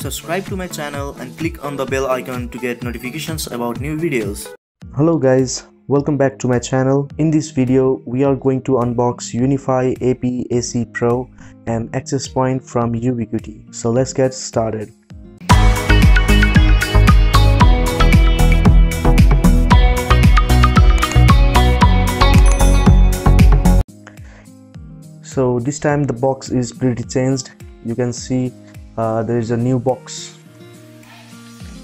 subscribe to my channel and click on the bell icon to get notifications about new videos. Hello guys, welcome back to my channel. In this video, we are going to unbox UniFi AP AC Pro and access point from Ubiquiti. So let's get started. So this time the box is pretty changed. You can see uh, there is a new box.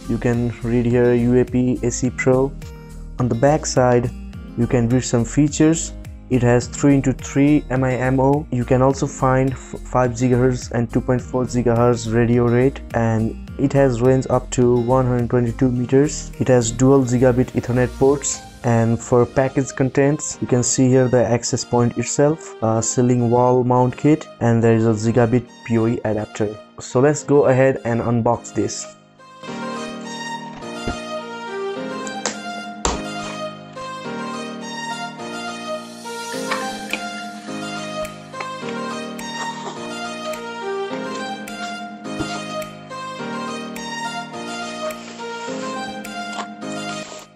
You can read here UAP AC Pro. On the back side you can read some features. It has 3 into 3 MIMO you can also find 5 GHz and 2.4 GHz radio rate and it has range up to 122 meters. It has dual gigabit ethernet ports and for package contents you can see here the access point itself a ceiling wall mount kit and there is a gigabit PoE adapter so let's go ahead and unbox this.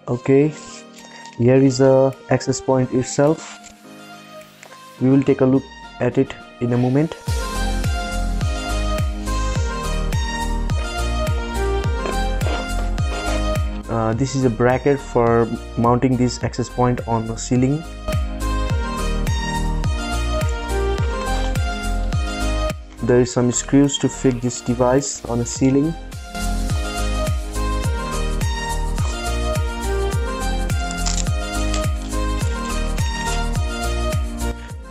Okay here is the access point itself. We will take a look at it in a moment uh, this is a bracket for mounting this access point on the ceiling. There is some screws to fit this device on the ceiling.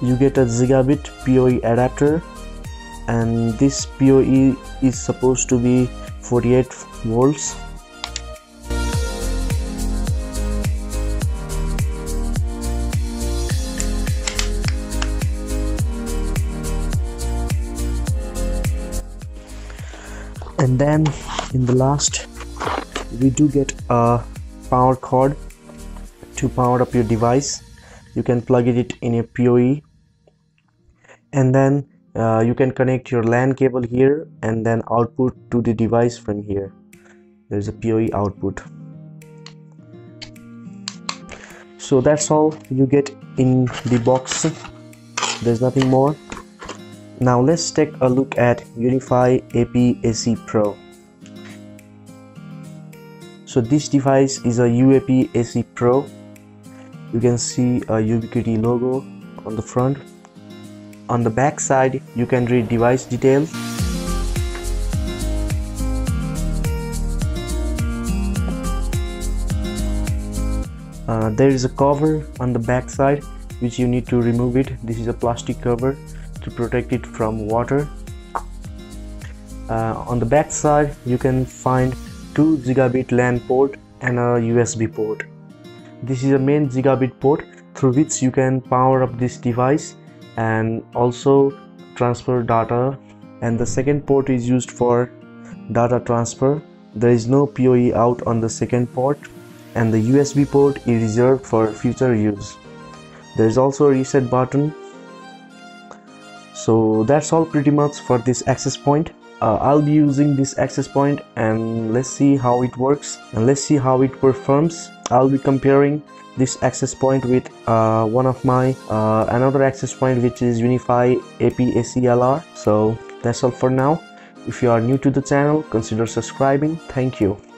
You get a gigabit PoE adapter and this PoE is supposed to be 48 volts and then in the last we do get a power cord to power up your device. You can plug it in a PoE and then uh, you can connect your LAN cable here and then output to the device from here. There's a PoE output. So that's all you get in the box. There's nothing more now let's take a look at UniFi AP AC Pro. So this device is a UAP AC Pro. You can see a Ubiquiti logo on the front. On the back side you can read device details. Uh, there is a cover on the back side which you need to remove it. This is a plastic cover to protect it from water. Uh, on the back side you can find 2 gigabit LAN port and a USB port. This is a main gigabit port through which you can power up this device and also transfer data. And the second port is used for data transfer. There is no PoE out on the second port and the USB port is reserved for future use. There is also a reset button so that's all pretty much for this access point. Uh, I'll be using this access point and let's see how it works and let's see how it performs. I'll be comparing this access point with uh, one of my uh, another access point which is UniFi APACLR so that's all for now. If you are new to the channel consider subscribing. Thank you